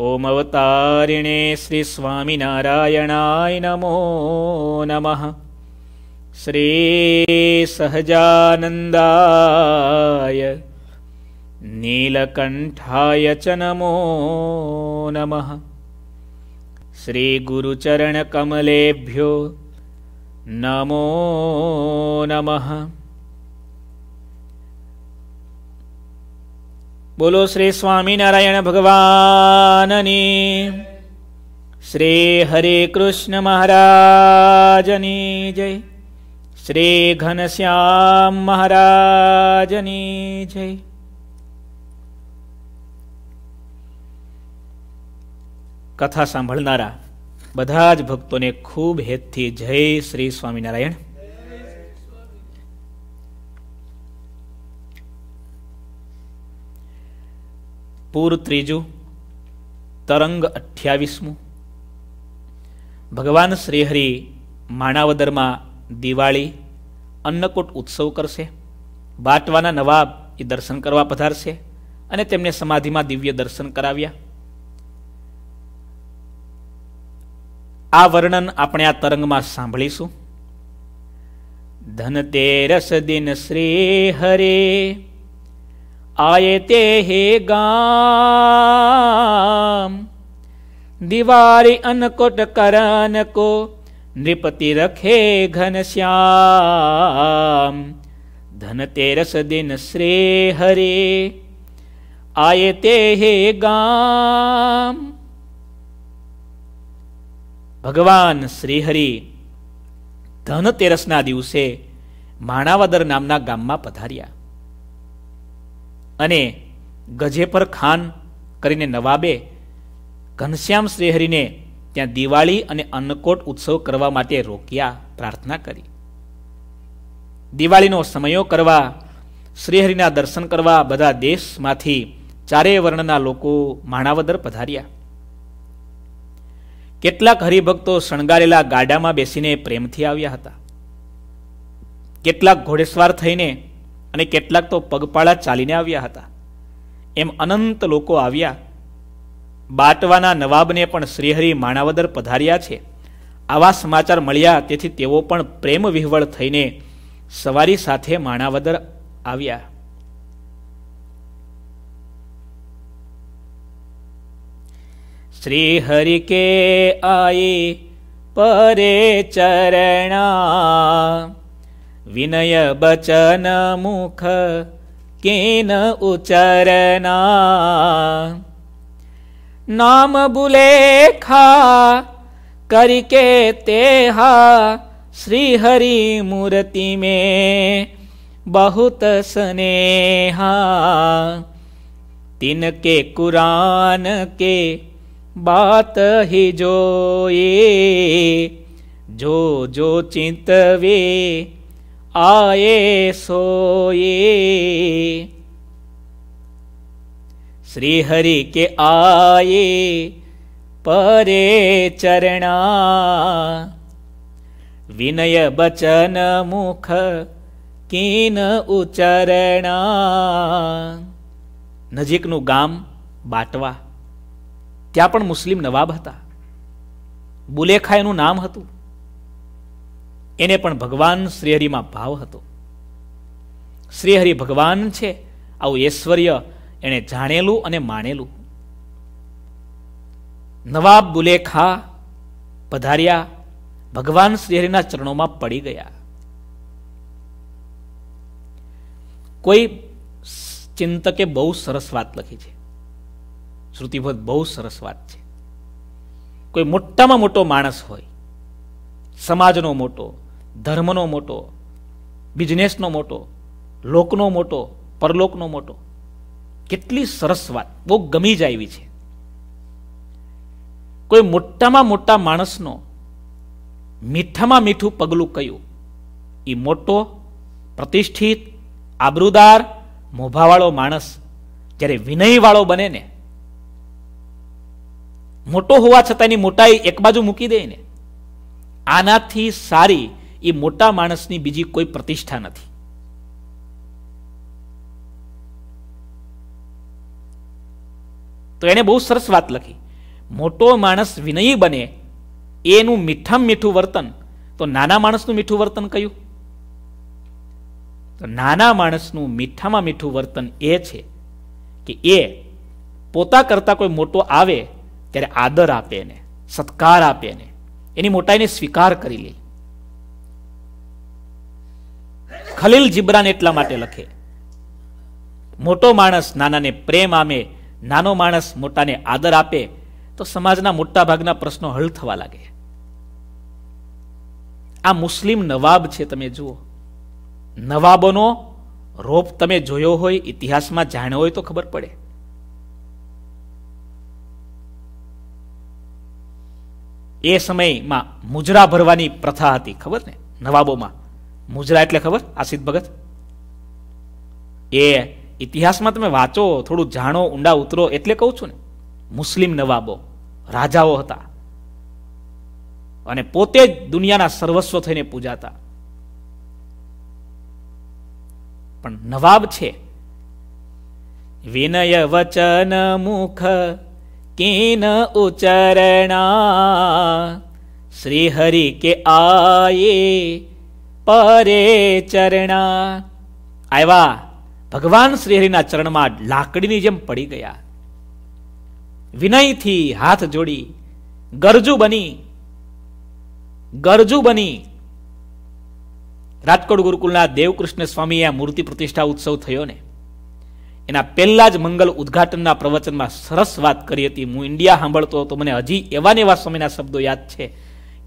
ઓમ અવતારિણે શ્રી સ્વામિનારાયણાય નમો નમઃ શ્રી સહજાનંદાય નીલકંઠાય ચ નમો નમઃ શ્રી ગુરુચરણ કમલેભ્યો નમો નમઃ બોલો શ્રી સ્વામિનારાયણ ભગવાનની. શ્રી હરે કૃષ્ણ મહારાજની જય. શ્રી ઘનશ્યામ મહારાજની જય. કથા સાંભળનારા બધા જ ભક્તોને ખૂબ હેતથી જય શ્રી સ્વામિનારાયણ. પૂર ત્રીજું, તરંગ અઠ્યાવીસમું. ભગવાન શ્રીહરિ માણાવદરમાં દિવાળી, અન્નકૂટ ઉત્સવ કરશે. બાટવાના નવાબ એ દર્શન કરવા પધારશે અને તેમને સમાધિમાં દિવ્ય દર્શન કરાવ્યા. આ વર્ણન આપણે આ તરંગમાં સાંભળીશું. ધનતેરસ દિન શ્રી હરે આયતે હે ગામ દિવારી અનકોટ કરન કો નૃપતિ રખે ઘન શ્યામ ધન તેરસ દિન શ્રી હરે આયતે હે ગામ ભગવાન શ્રીહરિ ધનતેરસના દિવસે માણાવદર નામના ગામમાં પધાર્યા અને ગજેપર ખાન કરીને નવાબે ઘનશ્યામ શ્રીહરિને ત્યાં દિવાળી અને અન્નકોટ ઉત્સવ કરવા માટે રોક્યા પ્રાર્થના કરી. દિવાળીનો સમયો કરવા, શ્રીહરિના દર્શન કરવા બધા દેશમાંથી ચારેય વર્ણના લોકો માણાવદર પધાર્યા. કેટલાક હરિભક્તો શણગારેલા ગાડામાં બેસીને પ્રેમથી આવ્યા હતા. કેટલાક ઘોડેસવાર થઈને અને કેટલાક તો પગપાળા ચાલીને આવ્યા હતા. એમ અનંત લોકો આવ્યા. બાટવાના નવાબને પણ શ્રીહરિ માણાવદર પધાર્યા છે. આવા સમાચાર મળ્યા, તેથી તેઓ પણ પ્રેમ વિહવળ થઈને સવારી સાથે માણાવદર આવ્યા. શ્રી હરિ કે આઈ પરે ચરણા विनय बचन मुख केन उचरना नाम बुलेखा करके तेहा श्री हरि मूर्ति में बहुत स्नेहा। तिनके कुरान के बात ही जो ये जो जो चिंतवे આયે સોયે શ્રી હરિ કે આયે પરે ચરણા વિનય બચન મુખ કિન ઉચરણા નજીકનું ગામ બાટવા. ત્યાં પણ મુસ્લિમ નવાબ હતા. બુલેખા એનું નામ હતું. એને પણ ભગવાન શ્રીહરિમાં ભાવ હતો. શ્રીહરિ ભગવાન છે, આવું ઐશ્વર્ય એણે જાણેલું અને માણેલું. નવાબ બુલેખા પધાર્યા, ભગવાન શ્રીહરિના ચરણોમાં પડી ગયા. કોઈ ચિંતકે બહુ સરસ વાત લખી છે. શ્રુતિભદ બહુ સરસ વાત છે. કોઈ મોટામાં મોટો માણસ હોય, સમાજનો મોટો ધર્મનો મોટો બિઝનેસનો મોટો, લોકનો મોટો, પરલોકનો મોટો. કેટલી સરસ વાત. બહુ ગમી જ આવી છે. કોઈ મોટામાં મોટા માણસનો મીઠામાં મીઠું પગલું કયું? એ મોટો, પ્રતિષ્ઠિત, આબરૂદાર, મોભાવાળો માણસ જ્યારે વિનયવાળો બને ને, મોટો હોવા છતાં એની મોટાઈ એક બાજુ મૂકી દે ને. આનાથી સારી એ મોટા માણસની બીજી કોઈ પ્રતિષ્ઠા નથી. તો એને બહુ સરસ વાત લખી. મોટો માણસ વિનયી બને, એનું મીઠામાં મીઠું વર્તન. તો નાના માણસનું મીઠું વર્તન કયું? તો નાના માણસનું મીઠામાં મીઠું વર્તન એ છે કે એ પોતા કરતા કોઈ મોટો આવે, ત્યારે આદર આપે ને સત્કાર આપે ને એની મોટાઈને સ્વીકાર કરી લે. ખલીલ જિબ્રાન એટલા માટે લખે. મોટો માણસ નાનાને પ્રેમ આમે, નાનો માણસ મોટાને આદર આપે, તો સમાજના મોટા ભાગના પ્રશ્નો હલ થવા લાગે. આ મુસ્લિમ નવાબ છે તમે જુઓ. નવાબોનો રોપ તમે જોયો હોય, ઇતિહાસમાં જાણ્યો હોય તો ખબર પડે. એ સમયમાં મુજરા ભરવાની પ્રથા હતી, ખબર ને? નવાબોમાં. મુજરા એટલે ખબર? આસિત ભગત? એ ઇતિહાસમાં તમે વાંચો, થોડું જાણો, ઊંડા ઉતરો, એટલે કહું છું ને, મુસ્લિમ નવાબો, રાજાઓ હતા. અને પોતે જ દુનિયાના સર્વસ્વ થઈને પૂજાતા. પણ નવાબ છે. વિનય વચન મુખ કિન ઉચરણા શ્રી હરિ કે આયે પરે ચરણા. આવ્યા ભગવાન શ્રી હરિના ચરણમાં લાકડીની જેમ પડી ગયા. વિનયથી હાથ જોડી, ગરજુ બની ગરજુ બની. રાજકોટ ગુરુકુલના દેવકૃષ્ણ સ્વામીએ આ મૂર્તિ પ્રતિષ્ઠા ઉત્સવ થયો ને. એના પહેલા જ મંગલ ઉદઘાટનના પ્રવચનમાં સરસ વાત કરી હતી. હું ઇન્ડિયા સાંભળતો હતો. મને હજી એવા ને એવા સમયના શબ્દો યાદ છે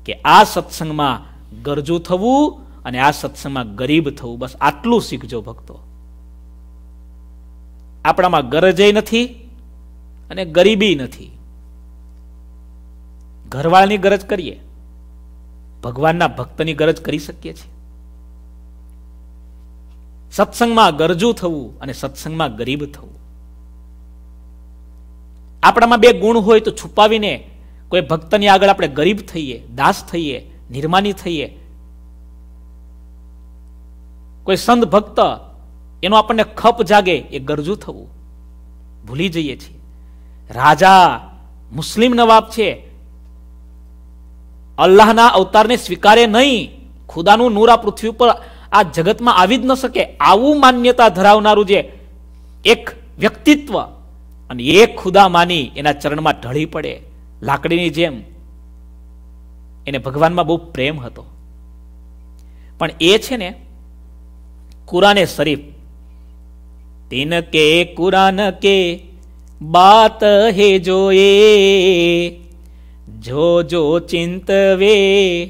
કે આ સત્સંગમાં ગરજુ થવું અને આ સત્સંગમાં ગરીબ થવું, બસ આટલું શીખજો ભક્તો. આપણામાં ગરજે નથી અને ગરીબી નથી. ઘરવાળાની ગરજ કરીએ. ભગવાનના ભક્તની ગરજ કરી શકીએ છીએ. સત્સંગમાં ગરજુ થવું અને સત્સંગમાં ગરીબ થવું. આપણામાં બે ગુણ હોય તો છુપાવીને કોઈ ભક્તની આગળ આપણે ગરીબ થઈએ, દાસ થઈએ, નિર્માની થઈએ કોઈ સંત ભક્ત એનો આપણને ખપ જાગે એ ગરજુ થવું. ભૂલી જઈએ છીએ. રાજા મુસ્લિમ નવાબ છે. અલ્લાહના અવતારને સ્વીકારે નહીં. ખુદાનું નૂર આ પૃથ્વી ઉપર આ જગતમાં આવી જ ન શકે. આવું માન્યતા ધરાવનારું જે એક વ્યક્તિત્વ અને એક ખુદા માની એના ચરણમાં ઢળી પડે. લાકડીની જેમ. એને ભગવાનમાં બહુ પ્રેમ હતો. પણ એ છે ને કુરાને શરીફ. તિન કે કુરાન કે બાત હે જોએ જો જો ચિંતવે,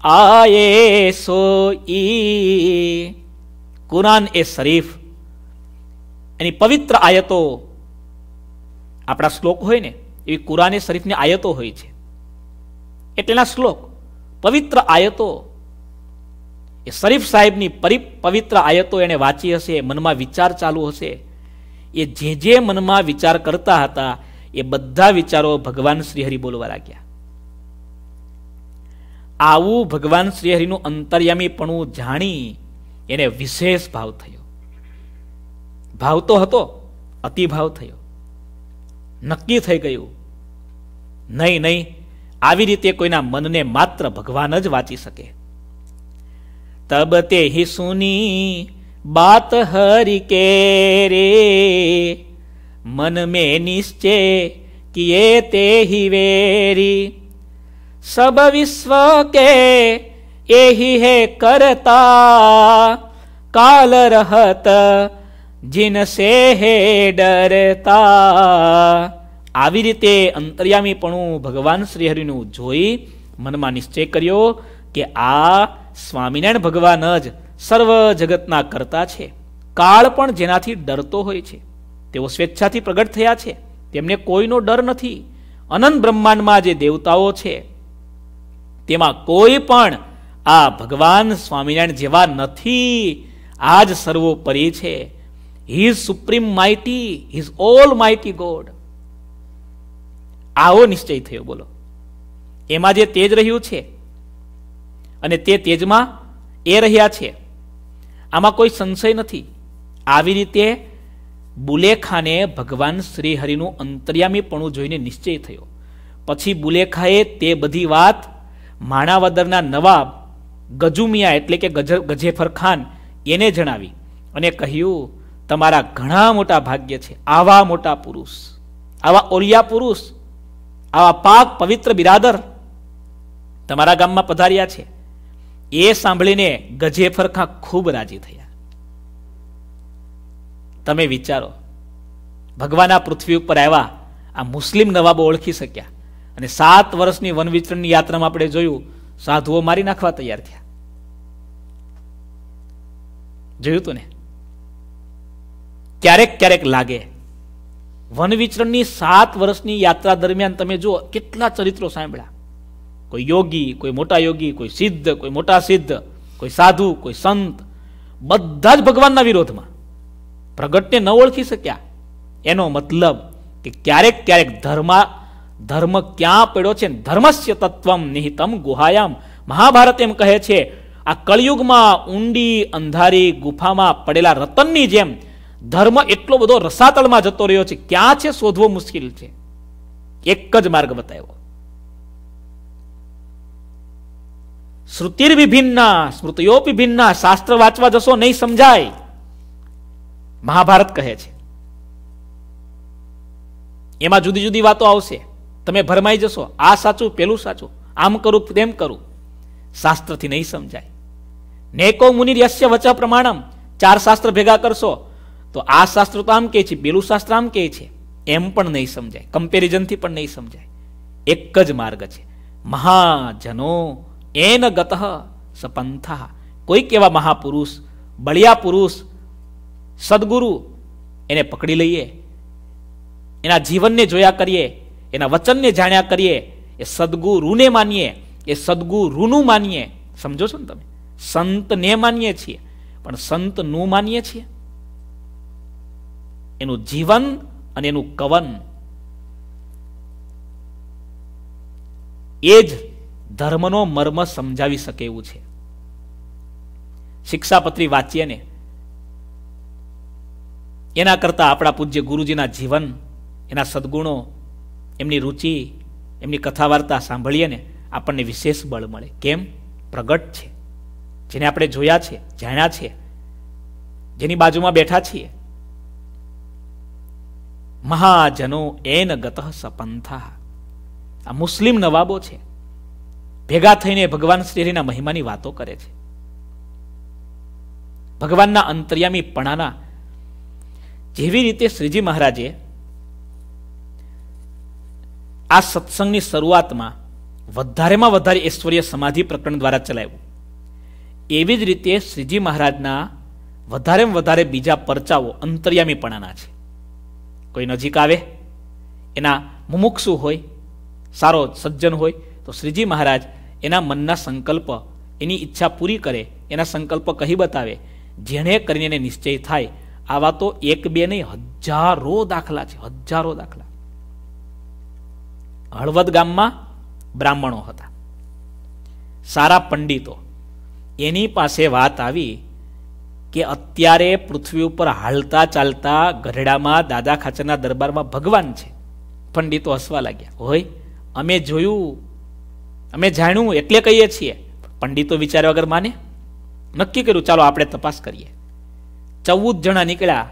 આયે સો ઈ કુરાન એ શરીફ. એની પવિત્ર આયતો આપણા શ્લોક હોય ને, એવી કુરાન શરીફની આયતો હોય છે. એટલેના શ્લોક, પવિત્ર આયતો એ શરીફ સાહેબની પરિ પવિત્ર આયતો એણે વાંચી હશે, મનમાં વિચાર ચાલુ હશે. એ જે જે મનમાં વિચાર કરતા હતા, એ બધા વિચારો ભગવાન શ્રીહરિ બોલવા લાગ્યા. આવું ભગવાન શ્રીહરિનું અંતર્યામીપણું જાણી એને વિશેષ ભાવ થયો. ભાવ તો હતો, અતિભાવ થયો. નક્કી થઈ ગયું, નહીં નહીં, આવી રીતે કોઈના મનને માત્ર ભગવાન જ વાંચી શકે. તબ તે હિ સુની બાત હરિ કે રે મન में निश्चय किए ते ही वेरी सब विश्व के यही है करता काल रहत जिनसे है डरता આવી રીતે અંતર્યામીપણું ભગવાન શ્રીહરિનું જોઈ મનમાં નિશ્ચય કર્યો કે આ સ્વામિનારાયણ ભગવાન જ સર્વ જગતના કરતા છે. કાળ પણ જેનાથી ડરતો હોય છે. તેઓ સ્વેચ્છાથી પ્રગટ થયા છે. તેમને કોઈનો ડર નથી. અનંત બ્રહ્માંડમાં જે દેવતાઓ છે, તેમાં કોઈ પણ આ ભગવાન સ્વામિનારાયણ જેવા નથી. આ જ સર્વોપરી છે. He is supreme mighty is almighty God આવો નિશ્ચય થયો, બોલો. એમાં જે તેજ રહ્યું છે અને તે તેજમાં એ રહ્યા છે. આમાં કોઈ સંશય નથી. આવી રીતે બુલેખાને ભગવાન શ્રીહરિનું અંતર્યામીપણું જોઈને નિશ્ચય થયો. પછી બુલેખાએ તે બધી વાત માણાવદરના નવાબ ગજુમિયા એટલે કે ગજેફર ખાન એને જણાવી અને કહ્યું, તમારા ઘણા મોટા ભાગ્ય છે. આવા મોટા પુરુષ, આવા ઓલિયા પુરુષ, આવા પાક પવિત્ર બિરાદર તમારા ગામમાં પધાર્યા છે. એ સાંભળીને ગજેફર ખાં ખૂબ રાજી થયા. તમે વિચારો ભગવાન આ પૃથ્વી ઉપર આવ્યા, આ મુસ્લિમ નવાબો ઓળખી શક્યા અને સાત વર્ષની વન વિચરણની યાત્રામાં આપણે જોયું, સાધુઓ મારી નાખવા તૈયાર થયા. જોયું તું ને? ક્યારેક ક્યારેક લાગે, વન વિચરણની સાત વર્ષની યાત્રા દરમિયાન તમે જુઓ, કેટલા ચરિત્રો સાંભળ્યા. કોઈ યોગી, કોઈ મોટા યોગી, કોઈ સિદ્ધ, કોઈ મોટા સિદ્ધ, કોઈ સાધુ, કોઈ સંત, બધા જ ભગવાનના વિરોધમાં પ્રગટને ન ઓળખી શક્યા. એનો મતલબ કે ક્યારેક ક્યારેક ધર્મ ધર્મ ક્યાં પડ્યો છે ધર્મસ્ય તત્વમ નિહિતમ ગુહાયામ. મહાભારત એમ કહે છે, આ કળિયુગમાં ઊંડી અંધારી ગુફામાં પડેલા રતનની જેમ ધર્મ એટલો બધો રસાતળમાં જતો રહ્યો છે. ક્યાં છે શોધવો મુશ્કેલ છે? એક જ માર્ગ બતાવ્યો. શ્રુતિર વિભિન્ના સ્મૃતિઓપી શાસ્ત્ર વાંચવા જશો નહીં સમજાય. મહાભારત કહે છે. એમાં જુદી જુદી વાતો આવશે. તમે ભરમાઈ જશો. આ સાચું, પેલું સાચું. આમ કરું, તેમ કરું. શાસ્ત્રથી નહીં સમજાય. નેકો મુનિ યશ્ય વચ પ્રમાણમ. ચાર શાસ્ત્ર ભેગા કરશો. તો આ શાસ્ત્ર તો આમ કે છે, પેલું શાસ્ત્ર આમ કે છે. એમ પણ નહીં સમજાય. કમ્પેરિઝનથી પણ નહીં સમજાય. એક જ માર્ગ છે. મહાજનો એન ગત સપંથા. કોઈક એવા મહાપુરુષ, બળિયા પુરુષ, સદગુરુ, એને પકડી લઈએ, એના જીવનને જોયા કરીએ, એના વચનને જાણ્યા કરીએ, એ સદગુરુને માનીએ, એ સદગુરુનું માનીએ. સમજો છો ને તમે? સંતને માનીએ છીએ, પણ સંતનું માનીએ છીએ? એનું જીવન અને એનું કવન. એ જ ધર્મનો મર્મ સમજાવી શકે એવું છે. શિક્ષાપત્રી વાંચીએ ને, એના કરતાં આપણા પૂજ્ય ગુરુજીના જીવન, એના સદગુણો, એમની રુચિ, એમની કથા વાર્તા સાંભળીએ ને, આપણને વિશેષ બળ મળે. કેમ? પ્રગટ છે. જેને આપણે જોયા છે, જાણ્યા છે, જેની બાજુમાં બેઠા છીએ. મહાજનો એન ગત સપંથા. આ મુસ્લિમ નવાબો છે. ભેગા થઈને ભગવાન શ્રીના મહિમાની વાતો કરે છે. ભગવાનના અંતર્યામી પણાના જેવી રીતે શ્રીજી મહારાજે આ સત્સંગની શરૂઆતમાં વધારેમાં વધારે ઐશ્વર્ય સમાધિ પ્રકરણ દ્વારા ચલાવ્યું. એવી જ રીતે શ્રીજી મહારાજના વધારેમાં વધારે બીજા પરચાઓ અંતર્યામીપણાના છે. કોઈ નજીક આવે, એના મુમુક્ષુ હોય, સારો સજ્જન હોય તો શ્રીજી મહારાજ એના મનના સંકલ્પ, એની ઈચ્છા પૂરી કરે, એના સંકલ્પ કહી બતાવે, જેણે કરીને એને નિશ્ચય થાય, આવા તો એક બે નહીં, હજારો દાખલા છે, હજારો દાખલા. હળવદ ગામમાં બ્રાહ્મણો હતા. સારા પંડિતો. એની પાસે વાત આવી કે અત્યારે પૃથ્વી ઉપર હાલતા ચાલતા ગઢડામાં દાદા ખાચરના દરબારમાં ભગવાન છે. પંડિતો હસવા લાગ્યા હોય અમે જોયું અમે જાણ્યું એટલે કહીએ છીએ. પંડિતો વિચાર્યા વગર માને. નક્કી કર્યું, ચાલો આપણે તપાસ કરીએ. ચૌદ જણા નીકળ્યા.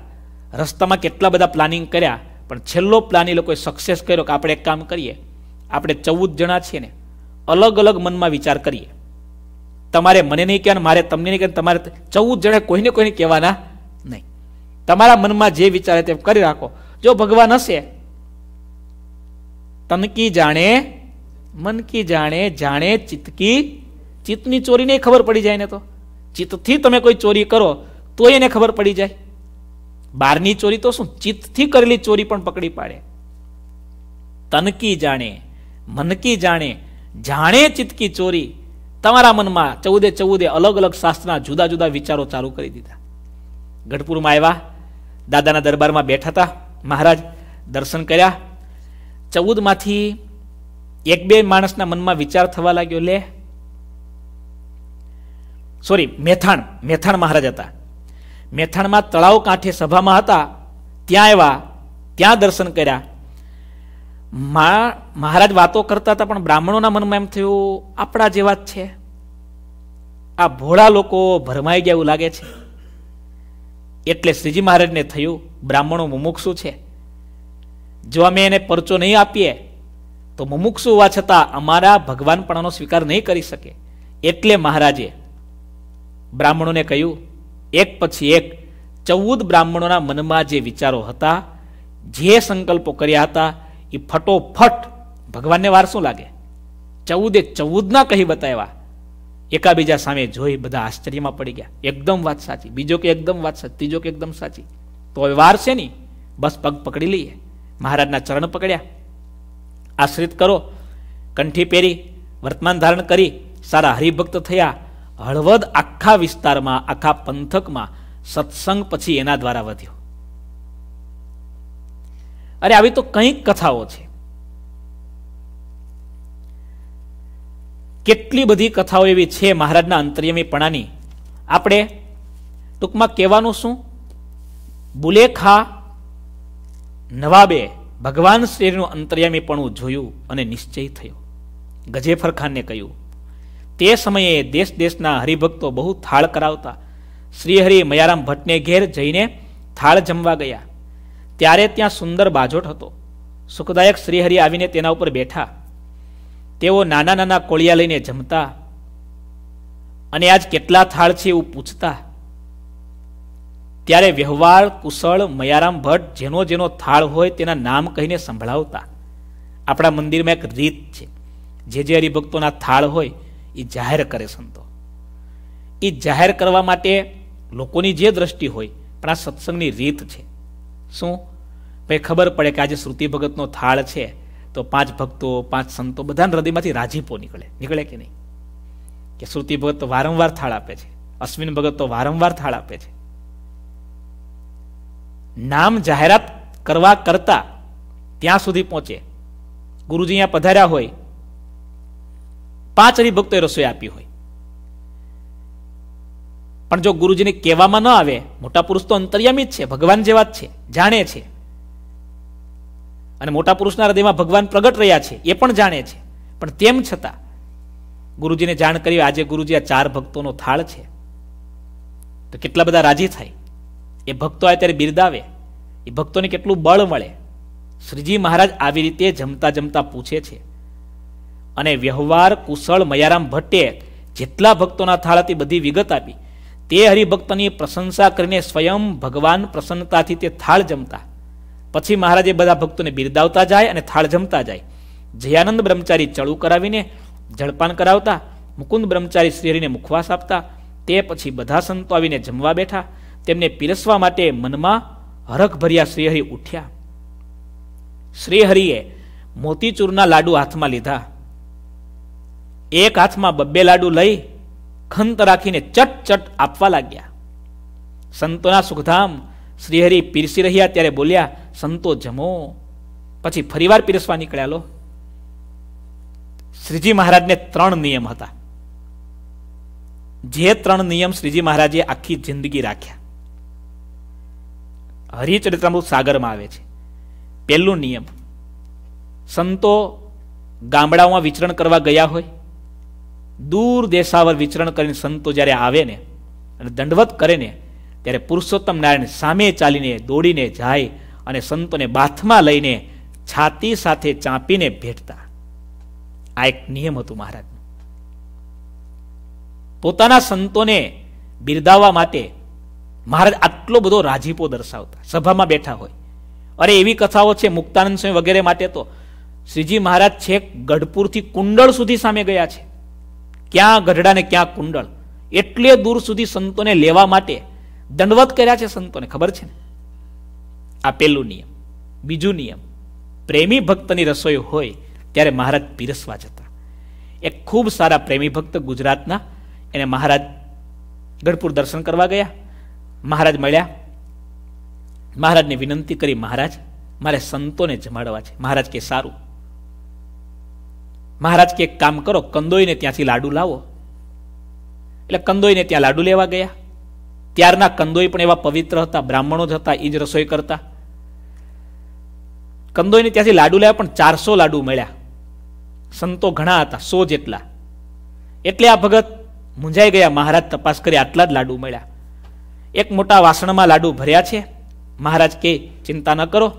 રસ્તામાં કેટલા બધા પ્લાનિંગ કર્યા, પણ છેલ્લો પ્લાન એ લોકોએ સક્સેસ કર્યો કે આપણે એક કામ કરીએ. આપણે ચૌદ જણા છીએ ને, અલગ અલગ મનમાં વિચાર કરીએ. તમારે મને નહીં કહેવાનું, મારે તમને નહીં કહેવાનું, તમારે ચૌદ જણા કોઈને કોઈને કહેવાના નહીં. તમારા મનમાં જે વિચારે તે કરી રાખો. જો ભગવાન હશે તનકી જાણે મનકી જાણે જાણે ચિતકી ચિત્તની ચોરી નહીં ખબર પડી જાય ને તો. ચિત્તથી તમે કોઈ ચોરી કરો તો એને ખબર પડી જાય. બહારની ચોરી તો શું? ચિત્તથી કરેલી ચોરી પણ પકડી પાડે. તનકી જાણે મનકી જાણે જાણે ચિતકી ચોરી. તમારા મનમાં ચૌદે ચૌદે અલગ અલગ શાસ્ત્રના જુદા જુદા વિચારો ચાલુ કરી દીધા. ગઢપુરમાં આવ્યા, દાદાના દરબારમાં બેઠા હતા. મહારાજ દર્શન કર્યા. ચૌદમાંથી એક બે માણસના મનમાં વિચાર થવા લાગ્યો, લે. સોરી મેથાણ મેથાણ મહારાજ હતા. મેથાણમાં તળાવ કાંઠે સભામાં હતા, ત્યાં આવ્યા, ત્યાં દર્શન કર્યા. મહારાજ વાતો કરતા હતા, પણ બ્રાહ્મણોના મનમાં એમ થયું, આપણા જેવા જ છે. આ ભોળા લોકો ભરમાઈ ગયા એવું લાગે છે. એટલે શ્રીજી મહારાજને થયું, બ્રાહ્મણો મુમુક્ષુ છે. જો અમે એને પરચો નહીં આપીએ તો મુમુક્ષુ હોવા છતાં અમારા ભગવાનપણાનો સ્વીકાર નહીં કરી શકે. એટલે મહારાજે બ્રાહ્મણોને કહ્યું, એક પછી એક ચૌદ બ્રાહ્મણોના મનમાં જે વિચારો હતા, જે સંકલ્પો કર્યા હતા, એ ફટોફટ ભગવાનને વાર શું લાગે. ચૌદે ચૌદના કહી બતાવ્યા. એકાબીજા સામે જોઈ બધા આશ્ચર્યમાં પડી ગયા. એકદમ વાત સાચી. બીજો કે એકદમ વાત સાચી. ત્રીજો કે એકદમ સાચી. તો હવે વાર છે નહીં. બસ પગ પકડી લઈએ. મહારાજના ચરણ પકડ્યા. આશ્રિત કરો. કંઠી પહેરી, વર્તમાન ધારણ કરી, સારા હરિભક્ત થયા. હળવદ આખા વિસ્તારમાં, આખા પંથકમાં સત્સંગ પછી એના દ્વારા વધ્યો. અરે, આવી તો કંઈક કથાઓ છે. કેટલી બધી કથાઓ એવી છે મહારાજના અંતર્યમીપણાની. આપણે ટૂંકમાં કહેવાનું શું? બુલેખા નવાબે ભગવાન શ્રીનું અંતર્યામીપણું જોયું અને નિશ્ચય થયો. ગજેફરખાનને કહ્યું, તે સમયે દેશ દેશના હરિભક્તો બહુ થાળ કરાવતા, શ્રીહરિ મયારામ ભટ્ટને ઘેર જઈને થાળ જમવા ગયા. ત્યારે ત્યાં સુંદર બાજોટ હતો. સુખદાયક શ્રીહરિ આવીને તેના ઉપર બેઠા. તેઓ નાના નાના કોળિયા લઈને જમતા અને આજ કેટલા થાળ છે એવું પૂછતા ત્યારે વ્યવહાર, કુશળ, મયારામ ભટ્ટ જેનો જેનો થાળ હોય તેના નામ કહીને સંભળાવતા. આપણા મંદિરમાં એક રીત છે. જે જે હરિભક્તોના થાળ હોય એ જાહેર કરે સંતો. એ જાહેર કરવા માટે લોકોની જે દ્રષ્ટિ હોય, પણ આ સત્સંગની રીત છે. શું? ભાઈ ખબર પડે કે આજે શ્રુતિ ભગતનો થાળ છે, તો પાંચ ભક્તો, પાંચ સંતો બધાના હૃદયમાંથી રાજીપો નીકળે. નીકળે કે નહીં? કે શ્રુતિ ભગત તો વારંવાર થાળ આપે છે. અશ્વિન ભગત તો વારંવાર થાળ આપે છે. નામ જાહેરાત કરવા કરતા ત્યાં સુધી પહોંચે. ગુરુજી અહીંયા પધાર્યા હોય, પાંચ હરિભક્તોએ રસોઈ આપી હોય. પણ જો ગુરુજીને કહેવામાં ન આવે, મોટા પુરુષ તો અંતર્યામી જ છે, ભગવાન જેવા જ છે, જાણે છે. અને મોટા પુરુષના હૃદયમાં ભગવાન પ્રગટ રહ્યા છે, એ પણ જાણે છે. પણ તેમ છતાં, ગુરુજીને જાણ કરી, આજે ગુરુજી આ ચાર ભક્તોનો થાળ છે. તો કેટલા બધા રાજી થાય? એ ભક્તો આવે ત્યારે બિરદાવે. એ ભક્તોને કેટલું બળ મળે શ્રીજી મહારાજ આવી રીતે જમતા જમતા પૂછે છે. અને વ્યવહાર કુશળ મયારામ ભટ્ટે જેટલા ભક્તોના થાળાથી બધી વિગત આપી, તે હરિભક્તની પ્રશંસા કરીને સ્વયં ભગવાન પ્રસન્નતાથી તે થાળ જમતા. પછી મહારાજે બધા ભક્તોને બિરદાવતા જાય અને થાળ જમતા જાય. જયાનંદ બ્રહ્મચારી ચળું કરાવીને જળપાન કરાવતા, મુકુંદ બ્રહ્મચારી શ્રીહરિને મુખવાસ આપતા, તે પછી બધા સંતો આવીને જમવા બેઠા. તેમને પીરસવા માટે મનમાં હરખભર્યા શ્રીહરિ ઉઠ્યા. શ્રીહરિએ મોતીચૂરના લાડુ હાથમાં લીધા. એક હાથમાં બબ્બે લાડુ લઈ ખંત રાખીને ચટ ચટ આપવા લાગ્યા. સંતોના સુખધામ શ્રીહરિ પીરસી રહ્યા ત્યારે બોલ્યા, સંતો જમો. પછી ફરીવાર પીરસવા નીકળ્યા લો શ્રીજી મહારાજને ત્રણ નિયમ હતા. જે ત્રણ નિયમ શ્રીજી મહારાજે આખી જિંદગી રાખ્યા. હરિચરિત્રામૃત સાગરમાં આવે છે. પહેલું નિયમ, સંતો ગામડાઓમાં વિચરણ કરવા ગયા હોય, દૂર દેશાવર વિચરણ કરીને સંતો જ્યારે આવે ને અને દંડવત કરે ને, ત્યારે પુરુષોત્તમ નારાયણ સામે ચાલીને, દોડીને જાય અને સંતોને બાથમાં લઈને છાતી સાથે ચાંપીને ભેટતા. આ એક નિયમ હતું મહારાજનો. પોતાના સંતોને બિરદાવવા માટે મહારાજ આટલો બધો રાજીપો દર્શાવતા, સભામાં બેઠા હોય. અરે એવી કથાઓ છે મુક્તાનંદ સ્વામી વગેરે માટે તો. શ્રીજી મહારાજ છેક ગઢપુરથી કુંડળ સુધી સામે ગયા છે. ક્યાં ગઢડા ને ક્યાં કુંડળ? એટલે દૂર સુધી સંતોને લેવા માટે દંડવત કર્યા છે સંતોને, ખબર છે ને? આ પેલું નિયમ. બીજું નિયમ. પ્રેમી ભક્તની રસોઈ હોય ત્યારે મહારાજ પીરસવા જતા. એક ખૂબ સારા પ્રેમી ભક્ત ગુજરાતના, એને મહારાજ ગઢપુર દર્શન કરવા ગયા. મહારાજ મળ્યા. મહારાજને વિનંતી કરી, મહારાજ, મારે સંતોને જમાડવા છે. મહારાજ કે, સારું. મહારાજ કે, એક કામ કરો, કંદોઈને ત્યાંથી લાડુ લાવો. એટલે કંદોઈને ત્યાં લાડુ લેવા ગયા. ત્યારના કંદોઈ પણ એવા પવિત્ર હતા, બ્રાહ્મણો જ હતા એ જ રસોઈ કરતા. કંદોઈને ત્યાંથી લાડુ લાવ્યા પણ ચારસો લાડુ મળ્યા. સંતો ઘણા હતા, સો જેટલા. એટલે આ ભગત મૂંઝાઈ ગયા. મહારાજ તપાસ કરી, આટલા જ લાડુ મળ્યા. એક મોટા વાસણમાં લાડુ ભર્યા છે. મહારાજ કે, ચિંતા ન કરો.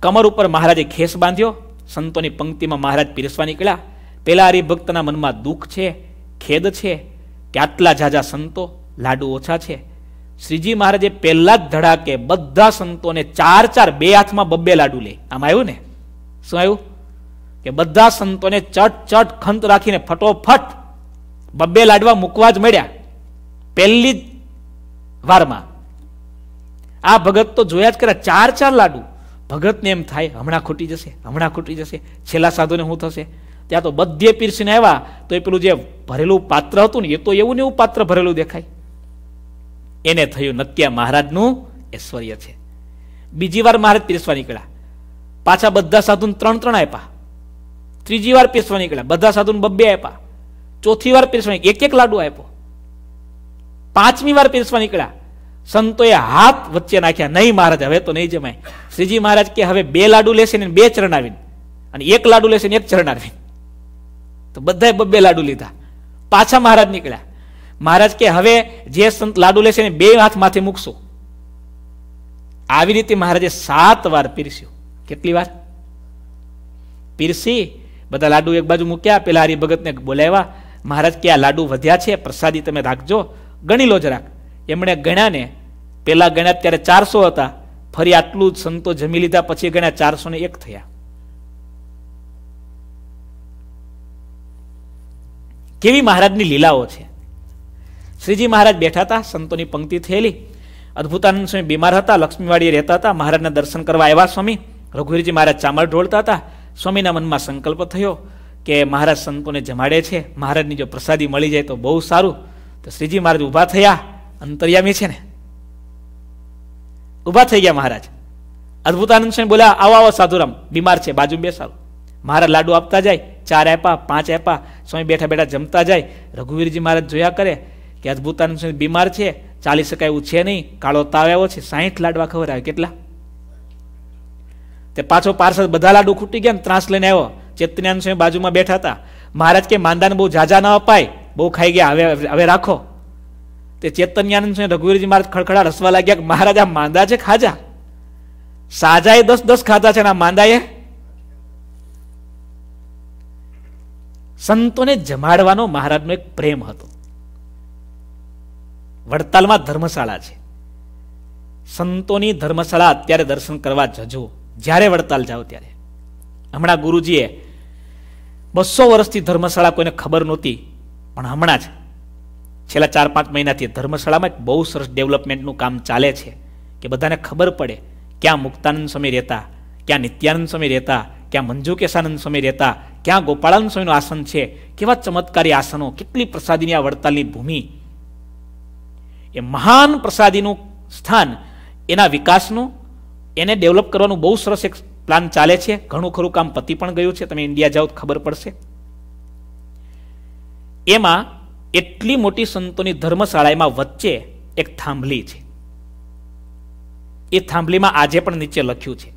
કમર ઉપર મહારાજે ખેસ બાંધ્યો. સંતોની પંક્તિમાં મહારાજ પીરસવા નીકળ્યા. પેલા હરિભક્તના મનમાં દુઃખ છે, ખેદ છે. કે આટલા ઝાઝા સંતો, લાડુ ઓછા છે. શ્રીજી મહારાજે પહેલા જ ધડાકે બધા સંતોને ચાર ચાર બે હાથમાં બબ્બે લાડુ લે. આમ આવ્યું ને? શું આવ્યું? કે બધા સંતોને ચટ ચટ ખંત રાખીને ફટોફટ બબ્બે લાડવા મૂકવા જ મળ્યા. પહેલી જ વારમાં. આ ભગત તો જોયા જ કર્યા ચાર ચાર લાડુ. ભગતને એમ થાય, હમણાં ખૂટી જશે, હમણાં ખૂટી જશે, છેલ્લા સાધુને શું થશે? ત્યાં તો બધે પીરસીને આવ્યા, તો એ પેલું જે ભરેલું પાત્ર હતું ને, એ તો એવું ને એવું પાત્ર ભરેલું દેખાય. એને થયું નત્યા મહારાજનું ઐશ્વર્ય છે. બીજી વાર મહારાજ પીરસવા નીકળ્યા. પાછા બધા સાધુને ત્રણ ત્રણ આપ્યા. ત્રીજી વાર પીરસવા નીકળ્યા. બધા સાધુને બબ્બે આપ્યા. ચોથી વાર પીરસવા એક એક લાડુ આપ્યો. પાંચમી વાર પીરસવા નીકળ્યા. સંતોએ હાથ વચ્ચે નાખ્યા, નહીં મહારાજ, હવે તો નહીં જમાય. શ્રીજી મહારાજ કે, હવે બે લાડુ લેશે ને બે ચરણ આવીને. અને એક લાડુ લેશે ને એક ચરણ આવીને. તો બધાએ બબ્બે લાડુ લીધા. પાછા મહારાજ નીકળ્યા. મહારાજ કે, હવે જે સંત લાડુ લેશે ને બે હાથ માથે મૂકશો. આવી રીતે મહારાજે સાત વાર પીરસ્યું. કેટલી વાર? પીરસી, બધા લાડુ એક બાજુ મૂક્યા, પેલા હરિભગતને બોલાવ્યા, મહારાજ, કે આ લાડુ વધ્યા છે? પ્રસાદી તમે રાખજો. ગણી લો જરાક. એમણે ગણ્યા ને પેલા ગણ્યા ત્યારે ચારસો હતા, ફરી આટલું જ સંતો જમી લીધા, પછી ગણ્યા ચારસો ને એક થયા. કેવી મહારાજની લીલાઓ છે. શ્રીજી મહારાજ બેઠા હતા, સંતોની પંક્તિ થયેલી. અદભુતાનંદ સ્વામી બીમાર હતા, લક્ષ્મીવાડીએ રહેતા હતા, મહારાજના દર્શન કરવા આવ્યા સ્વામી. રઘુવીરજી મહારાજ ચામર ઢોળતા હતા. સ્વામીના મનમાં સંકલ્પ થયો કે મહારાજ સંતોને જમાડે છે. મહારાજની જો પ્રસાદી મળી જાય તો બહુ સારું. તો શ્રીજી મહારાજ ઊભા થયા. અંતર્યામી છે ને. ઊભા થઈ ગયા મહારાજ. અદભુતાનંદ સ્વામી બોલ્યા, આવો આવો સાધુરામ, બીમાર છે બાજુ બેસાડો. મહારાજ લાડુ આપતા જાય, ચાર આપ્યા પાંચ આપ્યા સ્વામી બેઠા બેઠા જમતા જાય. રઘુવીરજી મહારાજ જોયા કરે કે અદભુતાનંદ સ્વામી બીમાર છે, ચાલી શકાય એવું છે નહીં. કાળો તાવ આવ્યો છે સાહીઠ લાડવા ખબર આવે કેટલા? તે પાછો પાર્સલ બધા લાડુ ખૂટી ગયા ત્રાસ લઈને આવ્યો. ચેતન્યાન સ્વામી બાજુમાં બેઠા હતા. મહારાજ કે, માંદાને બહુ જાજા ન અપાય. બહુ ખાઈ ગયા. હવે હવે રાખો. તે ચેતન્યાનંદ સ્વામી રઘુવીરજી મહારાજ ખડખડા રસવા લાગ્યા કે મહારાજ માંદા છે ખાજા? સાજાએ દસ દસ ખાધા છે ને આ માંદાએ સંતોને જમાડવાનો મહારાજનો એક પ્રેમ હતો. વડતાલમાં ધર્મશાળા છે. સંતોની ધર્મશાળા અત્યારે દર્શન કરવા જજો. જ્યારે વડતાલ જાઓ ત્યારે. હમણાં ગુરુજીએ બસો વર્ષથી ધર્મશાળા કોઈને ખબર નહોતી. પણ હમણાં જ, છેલ્લા ચાર પાંચ મહિનાથી ધર્મશાળામાં બહુ સરસ ડેવલપમેન્ટનું કામ ચાલે છે કે બધાને ખબર પડે ક્યાં મુક્તાનંદ સ્વામી રહેતા, ક્યાં નિત્યાનંદ સ્વામી રહેતા, ક્યાં મંજુ કેશાનંદ સ્વામી રહેતા, ક્યાં ગોપાળાનંદ સ્વામીનું આસન છે, કેવા ચમત્કારી આસનો, કેટલી પ્રસાદીની આ વડતાલની ભૂમિ. એ મહાન પ્રસાદીનું સ્થાન, એના વિકાસનું, એને ડેવલપ કરવાનું બહુ સરસ એક પ્લાન ચાલે છે. ઘણું ખરું કામ પતી પણ ગયું છે. તમે ઇન્ડિયા જાઓ ખબર પડશે. એમાં એટલી મોટી સંતોની ધર્મશાળામાં વચ્ચે એક થાંભલી છે. એ થાંભલીમાં આજે પણ નીચે લખ્યું છે,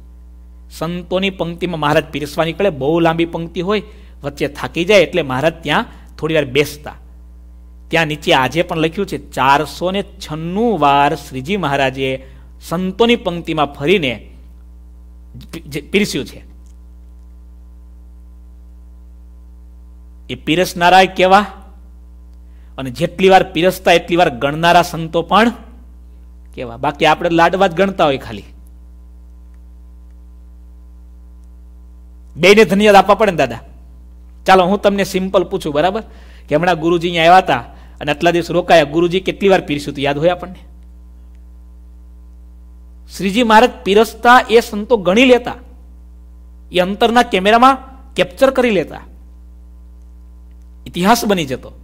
સંતોની પંક્તિમાં મહારાજ પીરસવા નીકળે બહુ લાંબી પંક્તિ હોય, વચ્ચે થાકી જાય એટલે મહારાજ ત્યાં થોડી વાર બેસતા. ત્યાં નીચે આજે પણ લખ્યું છે, ચારસો ને છન્નું વાર શ્રીજી મહારાજે સંતોની પંક્તિમાં ફરીને પીરસ્યું છે. એ પીરસનારા કેવા? અને જેટલી વાર પીરસતા એટલી વાર ગણનારા સંતો પણ કેવા? બાકી આપણે લાડવા જ ગણતા હોય ખાલી. બેને ધન્યવાદ આપવા પડે ને દાદા. ચાલો, હું તમને સિમ્પલ પૂછું, બરાબર? કે હમણાં ગુરુજી અહીંયા આવ્યા હતા અને આટલા દિવસ રોકાયા. ગુરુજી કેટલી વાર પીરસ્યું યાદ હોય આપણને? શ્રીજી મહારાજ પીરસતા એ સંતો ગણી લેતા. એ અંતરના કેમેરામાં કેપ્ચર કરી લેતા. ઇતિહાસ બની જતો.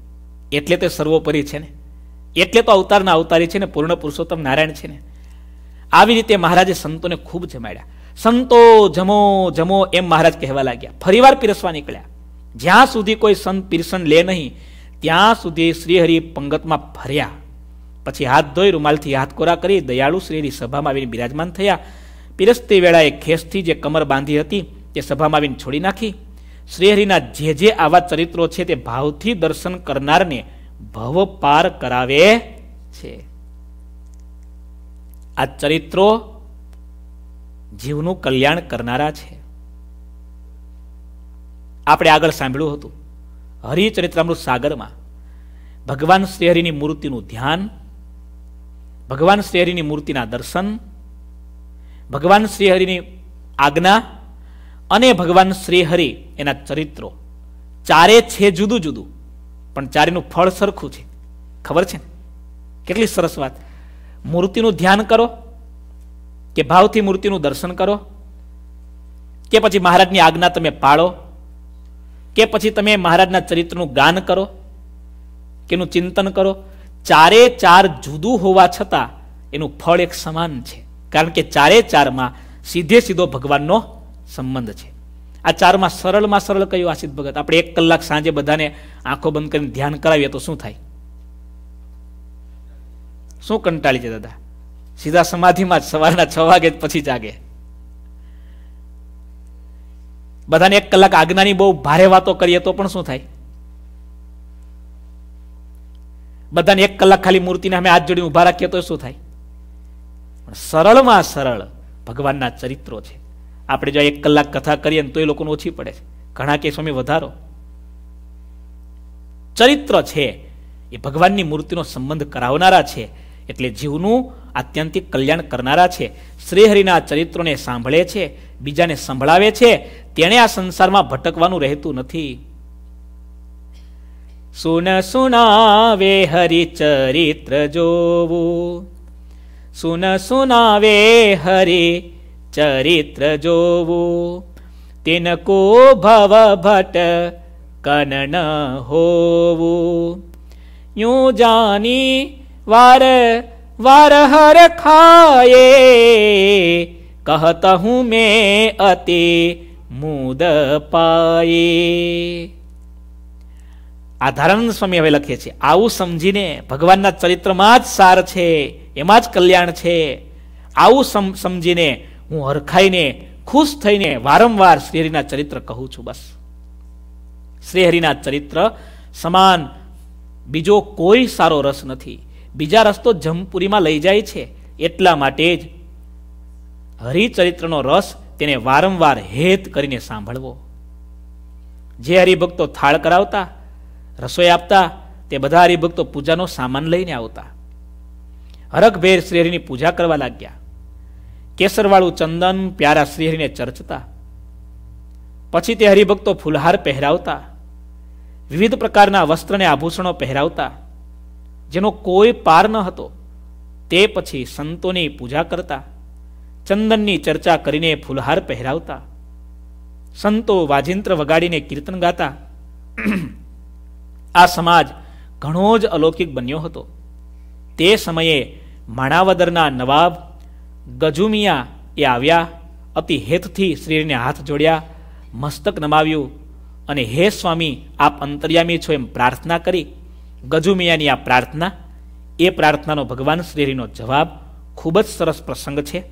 એટલે તે સર્વોપરી છે ને? એટલે તો અવતારના અવતારી છે ને? પૂર્ણ પુરુષોત્તમ નારાયણ છે ને? આવી રીતે મહારાજે સંતોને ખૂબ જમાડ્યા. સંતો જમો જમો એમ મહારાજ કહેવા લાગ્યા. ફરીવાર પીરસવા નીકળ્યા. જ્યાં સુધી કોઈ સંત પીરસન લે નહીં, ત્યાં સુધી શ્રીહરિ પંગતમાં ફર્યા પછી હાથ ધોઈ, રૂમાલથી હાથ કોરા કરી દયાળુ શ્રીહરિ સભામાં આવીને બિરાજમાન થયા. પીરસતી વેળાએ ખેસથી જે કમર બાંધી હતી, તે સભામાં આવીને છોડી નાખી. શ્રીહરિના જે જે આવા ચરિત્રો છે તે ભાવથી દર્શન કરનારને ભવ પાર કરાવે છે. આ ચરિત્રો જીવનું કલ્યાણ કરનારા છે. આપણે આગળ સાંભળ્યું હતું હરિચરિત્રામૃત સાગરમાં ભગવાન શ્રીહરિની મૂર્તિનું ધ્યાન, ભગવાન શ્રીહરિની મૂર્તિના દર્શન, ભગવાન શ્રીહરિની આજ્ઞા અને ભગવાન શ્રીહરિ એના ચરિત્રો. ચારે છે જુદું જુદું, પણ ચારેનું ફળ સરખું છે. ખબર છે ને? કેટલી સરસ વાત. મૂર્તિનું ધ્યાન કરો, કે ભાવથી મૂર્તિનું દર્શન કરો, કે પછી મહારાજની આજ્ઞા તમે પાળો, કે પછી તમે મહારાજના ચરિત્રનું ગાન કરો, કે એનું ચિંતન કરો. ચારે ચાર જુદું હોવા છતાં એનું ફળ એક સમાન છે. કારણ કે ચારે ચારમાં સીધે સીધો ભગવાનનો સંબંધ છે. આ ચારમાં સરળમાં સરળ કયું આશિત ભગત? આપણે એક કલાક સાંજે બધાને આંખો બંધ કરીને ધ્યાન કરાવીએ તો શું થાય? શું કંટાળી છે દાદા? સીધા સમાધિમાં સવારના છ વાગે પછી જાગે. બધાને એક કલાક આજ્ઞાની બહુ ભારે વાતો કરીએ તો પણ શું થાય? બધાને એક કલાક ખાલી મૂર્તિને અમે હાથ જોડી ઊભા રાખીએ તો શું થાય? પણ સરળમાં સરળ ભગવાનના ચરિત્રો છે. આપણે જો એક કલાક કથા કરીએ ને તો એ લોકોને ઓછી પડે છે. ઘણા કે સ્વામી, વધારો. ચરિત્ર છે, એ ભગવાનની મૂર્તિનો સંબંધ કરાવનારા છે, એટલે જીવનું આત્યંતિક કલ્યાણ કરનારા છે. શ્રીહરિના ચરિત્રોને સાંભળે છે, બીજાને સંભળાવે છે, તેણે આ સંસારમાં ભટકવાનું રહેતું નથી. સુન સુનાવે હરિ ચરિત્ર જોવું. સુન સુનાવે હરિ ચરિત્ર જોવું તિનકો ભવ ભટ કનન હોવું યું જાની વાર વાર હર ખાયે કહત હું મેં અતિ મુદ પાયે આ ધારાનંદ સ્વામી હવે લખે છે, આવું સમજીને ભગવાનના ચરિત્રમાં જ સાર છે, એમાં જ કલ્યાણ છે. આવું સમજીને હું હરખાઈને ખુશ થઈને વારંવાર શ્રીહરિના ચરિત્ર કહું છું બસ. શ્રીહરિના ચરિત્ર સમાન. બીજો કોઈ સારો રસ નથી. બીજા રસ્તો જમપુરીમાં લઈ જાય છે. એટલા માટે જ હરિચરિત્રનો રસ તેને વારંવાર હેત કરીને સાંભળવો. જે હરિભક્તો થાળ કરાવતા, રસોઈ આપતા, તે બધા હરિભક્તો પૂજાનો સામાન લઈને આવતા. હરખભેર શ્રીહરિની પૂજા કરવા લાગ્યા. કેસરવાળું ચંદન પ્યારા શ્રીહરિને ચર્ચતા. પછી તે હરિભક્તો ફુલહાર પહેરાવતા. વિવિધ પ્રકારના વસ્ત્રને આભૂષણો પહેરાવતા. જેનો કોઈ પાર ન હતો, તે પછી સંતોની પૂજા કરતા. ચંદનની ચર્ચા કરીને ફુલહાર પહેરાવતા. સંતો વાજિંત્ર વગાડીને કીર્તન ગાતા. આ સમાજ ઘણો જ અલૌકિક બન્યો હતો. તે સમયે માણાવદરના નવાબ ગજુમિયા એ આવ્યા, અતિ હેતથી શ્રીને હાથ જોડ્યા, મસ્તક નમાવ્યું અને હે સ્વામી, આપ અંતર્યામી છો એમ પ્રાર્થના કરી. ગજુમિયાની આ પ્રાર્થના, એ પ્રાર્થનાનો ભગવાન શ્રીનો જવાબ ખૂબ જ સરસ પ્રસંગ છે.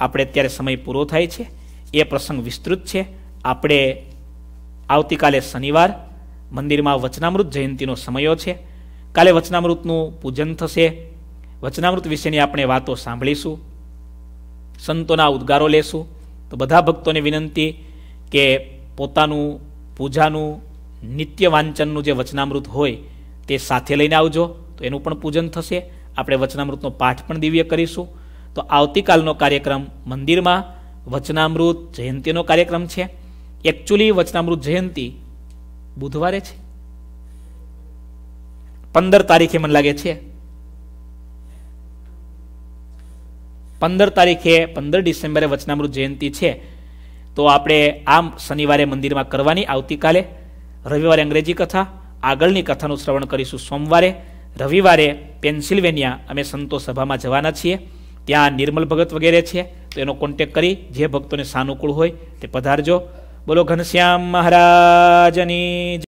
આપણે અત્યારે સમય પૂરો થાય છે. એ પ્રસંગ વિસ્તૃત છે. આપણે આવતીકાલે શનિવાર, મંદિરમાં વચનામૃત જયંતિનો સમયો છે. કાલે વચનામૃતનું પૂજન થશે. વચનામૃત વિશેની આપણે વાતો સાંભળીશું. સંતોના ઉદ્ગારો લેશું. તો બધા ભક્તોને વિનંતી કે પોતાનું પૂજાનું નિત્ય વાંચનનું જે વચનામૃત હોય તે સાથે લઈને આવજો. તો એનું પણ પૂજન થશે. આપણે વચનામૃતનો પાઠ પણ દિવ્ય કરીશું. તો આવતીકાલનો કાર્યક્રમ મંદિરમાં વચનામૃત જયંતિનો કાર્યક્રમ છે. એકચ્યુઅલી વચનામૃત જયંતિ બુધવારે છે. પંદર તારીખે મને લાગે છે. પંદર તારીખે, પંદર ડિસેમ્બરે વચનામૃત જયંતિ છે, તો આપણે આમ શનિવારે મંદિરમાં કરવાની આવતીકાલે, રવિવારે અંગ્રેજી કથા, આગળની કથાનું શ્રવણ કરીશું સોમવારે, રવિવારે પેન્સિલ્વેનિયા અમે સંતો સભામાં જવાના છીએ, ત્યાં નિર્મલ ભગત વગેરે છે, તો એનો કોન્ટેક કરી જે ભક્તોને સાનુકૂળ હોય તે પધારજો. બોલો ઘનશ્યામ મહારાજની